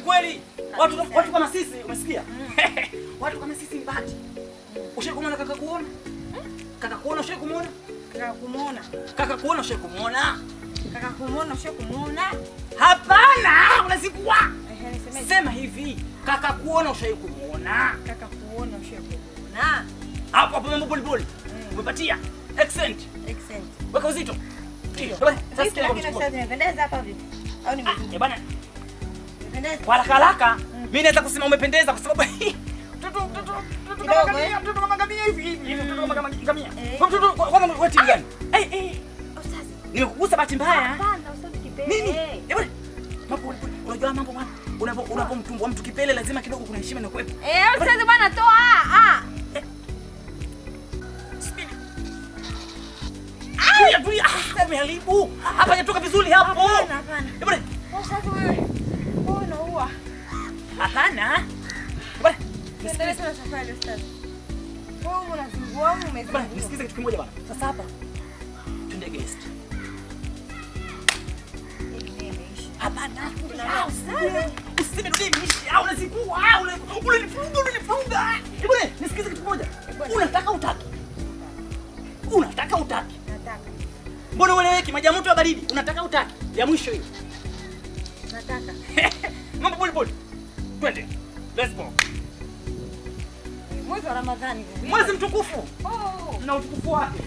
kweli. Watu watu kama sisi, umesikia? Watu kama sisi ni bahati. Ushawahi kumwona kaka kuona? Kaka kuona ushawahi kumwona? Kaka kumuona. Kaka kuona ushawahi kumwona? Kaka kumuona sio kumuona. Hapana, unazikua. Sema hivi, kaka kuona ushawahi kumwona? Kaka kuona sio kumuona. Hapo hapo mambo pole pole. Umepatia. Accent. Accent. Weka uzito. Ndio. Sasa nimependeza hapa vipi? Au Ah, bwana. eh kwa haraka haraka mimi naweza kusema umependeza kwa sababu mtoto mtoto mtoto kama eh? ngamia, mtoto kama ngamia hivi hivi mtoto kama kama ngamia. Eh. Kwa mtoto kwanza wewe timu gani? Eh eh. Ustazi. Nimekugusa bahati mbaya. Hapana, ustazi kipele. Eh bwana. Mambo unajua mambo bwana. Unapomtumbua mtu kipele lazima kidogo kuna heshima. Eh, ustazi bwana toa. Tulia tulia. Ah, umeharibu. Hapa hajatoka vizuri hapo. Hapana, hapana. Bwana. Ustazi wewe. Wewe unaua. Hapana. Bwana. Safari. Wewe unazungua, kitu kimoja bwana. Sasa hapa twende guest. Hapana. Usiseme ndio Mbona ueleweki maji ya moto ya baridi? Unataka utaki? Ya mwisho hiyo. Nataka. Mambo pole pole. Twende. Let's go. Mwezi wa Ramadhani. Mwezi mtukufu Oh. na utukufu wake.